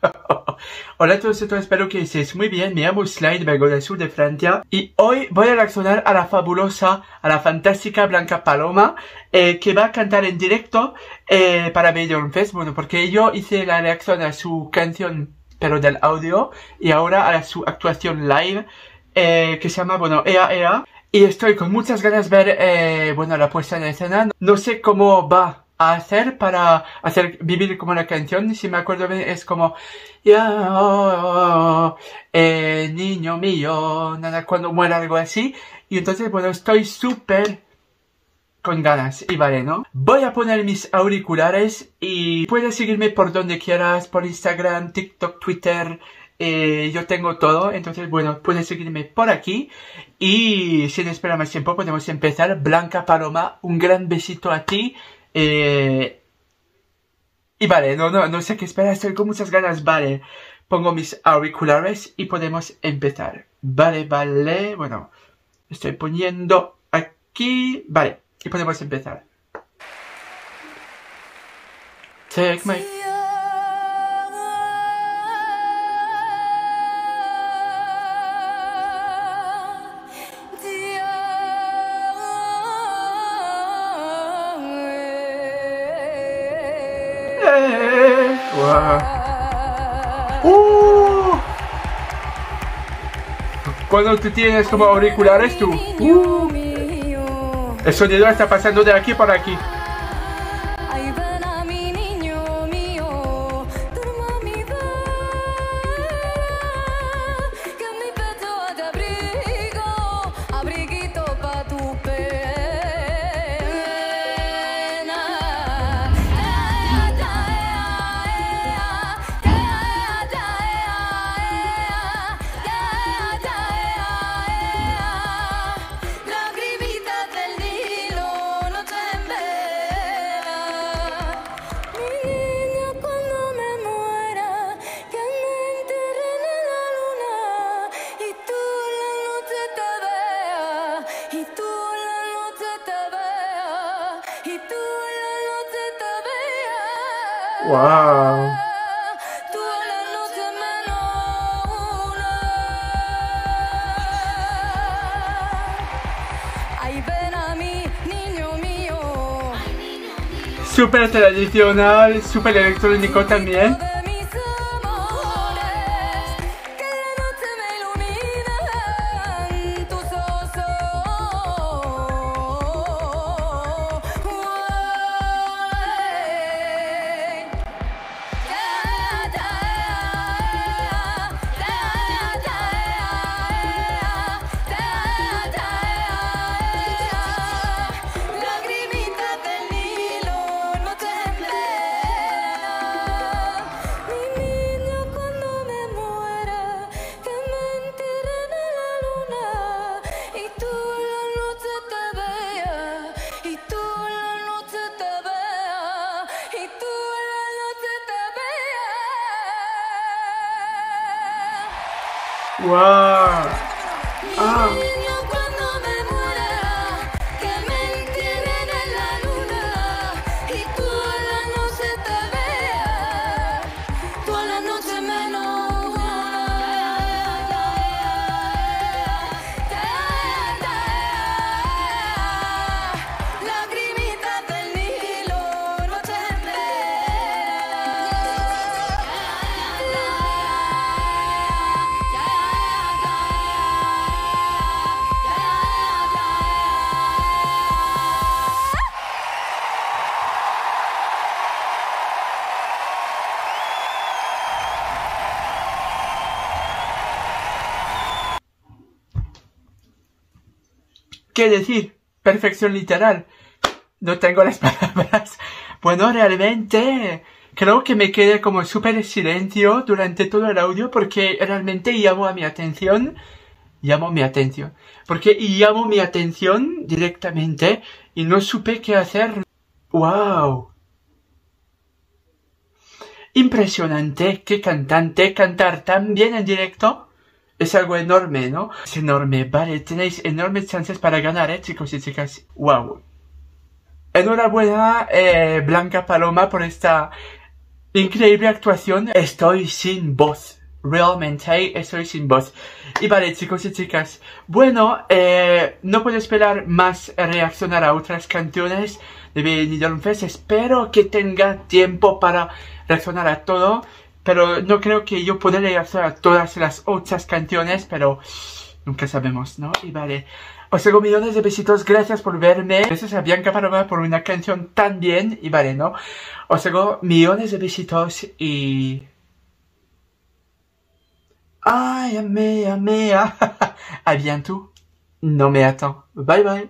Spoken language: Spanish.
Hola a todos, todos, espero que estéis muy bien. Me llamo Slide, vengo del sur de Francia y hoy voy a reaccionar a la fabulosa, a la fantástica Blanca Paloma eh, que va a cantar en directo eh, para Medium Fest. Bueno, porque yo hice la reacción a su canción, pero del audio, y ahora a su actuación live eh, que se llama, bueno, Ea Ea. Y estoy con muchas ganas de ver, eh, bueno, la puesta en escena. No sé cómo va hacer para hacer vivir como la canción, si me acuerdo bien, es como ya oh, eh, niño mío, nada cuando muera algo así. Y entonces, bueno, estoy súper con ganas y vale, ¿no? Voy a poner mis auriculares y puedes seguirme por donde quieras, por Instagram, TikTok, Twitter, eh, yo tengo todo, entonces bueno, puedes seguirme por aquí y sin esperar más tiempo podemos empezar. Blanca Paloma, un gran besito a ti eh, y vale, no, no, no sé qué esperar, estoy con muchas ganas, vale. Pongo mis auriculares y podemos empezar. Vale, vale, bueno, estoy poniendo aquí, vale, y podemos empezar. Take my... Uh. Cuando tú tienes como auriculares tú. Uh. El sonido está pasando de aquí para aquí. Wow. Super tradicional, super electrónico también. Wow. Ah. ¿Qué decir? Perfección literal. No tengo las palabras. Bueno, realmente creo que me quedé como súper silencio durante todo el audio porque realmente llamó a mi atención. Llamó mi atención. Porque llamó mi atención directamente y no supe qué hacer. ¡Wow! Impresionante, qué cantante, cantar tan bien en directo es algo enorme, ¿no? Es enorme, vale, tenéis enormes chances para ganar, ¿eh, chicos y chicas? ¡Wow! Enhorabuena, eh, Blanca Paloma, por esta increíble actuación. Estoy sin voz. Realmente estoy sin voz. Y vale, chicos y chicas. Bueno, eh, no puedo esperar más reaccionar a otras canciones de Benidorm Fest. Espero que tenga tiempo para reaccionar a todo. Pero no creo que yo pueda reaccionar a todas las otras canciones. Pero nunca sabemos, ¿no? Y vale. Os hago millones de besitos, gracias por verme. Gracias a Bianca Paloma por una canción tan bien. Y vale, ¿no? Os hago millones de besitos y... Ay, amé, amé. A bientôt. Non mais attends. Bye bye.